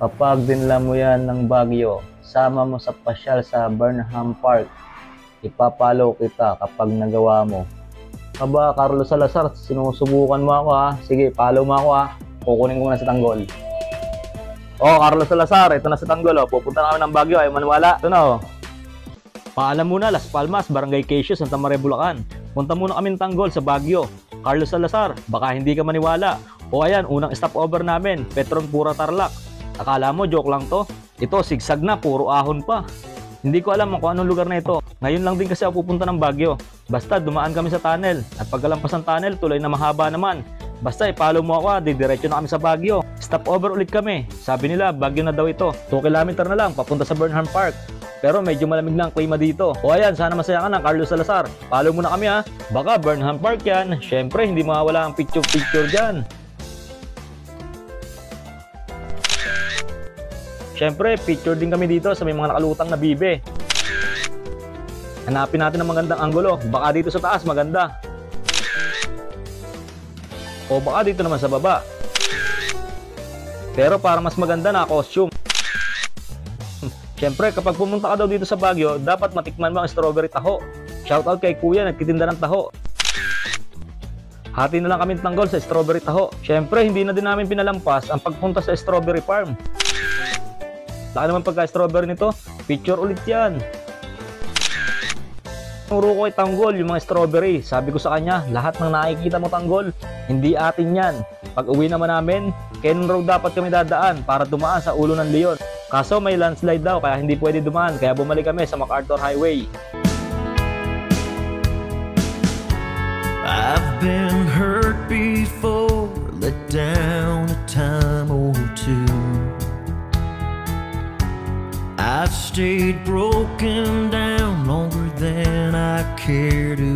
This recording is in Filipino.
Kapag dinala mo yan ng Baguio, sama mo sa pasyal sa Burnham Park. Ipapalo kita kapag nagawa mo. Aba, Carlos Salazar, sinusubukan mo ako ha. Sige, follow mo ako ha. Kukunin ko na sa tanggol. Oh, Carlos Salazar, ito na sa tanggol oh. Pupunta na kami ng Baguio, ay maniwala. Ito na oh. Paalam muna, Las Palmas, Barangay Quezon, Santa Maria, Bulacan. Punta muna kami ng tanggol sa Baguio. Carlos Salazar, baka hindi ka maniwala. O ayan, unang stopover namin, Petron Pura Tarlac. Akala mo, joke lang to? Ito, sigsag na, puro ahon pa. Hindi ko alam kung anong lugar na ito. Ngayon lang din kasi ako pupunta ng Baguio. Basta dumaan kami sa tunnel. At pagkalampas ng tunnel, tuloy na mahaba naman. Basta ipalo mo ako, didiretso na kami sa Baguio. Stop over ulit kami. Sabi nila, Baguio na daw ito. 2 kilometer na lang, papunta sa Burnham Park. Pero medyo malamig na ang klima dito. O ayan, sana masaya ka ng Carlos Salazar. Follow mo na kami ha. Baka Burnham Park yan. Syempre, hindi mawawala ang picture-picture dyan. Syempre, picture din kami dito sa may mga nakalutang na bibe. Hanapin natin ang magandang anggulo. Baka dito sa taas maganda. O baka dito naman sa baba. Pero para mas maganda na costume. Siyempre, kapag pumunta ka daw dito sa Baguio, dapat matikman mo ang strawberry taho. Shoutout kay Kuya, nagtitinda ng taho. Hati na lang kami ng tanggol sa strawberry taho. Siyempre, hindi na din namin pinalampas ang pagpunta sa strawberry farm. Laki naman pagka-strawberry nito, picture ulit yan. Turo ko kay Tanggol yung mga strawberry. Sabi ko sa kanya, lahat ng nakikita mo Tanggol, hindi atin yan. Pag uwi naman namin, Ken Road dapat kami dadaan para dumaan sa ulo ng leon. Kaso may landslide daw kaya hindi pwede dumaan kaya bumalik kami sa MacArthur Highway. I've been hurt before, let down a time I've stayed broken down longer than I care to admit to.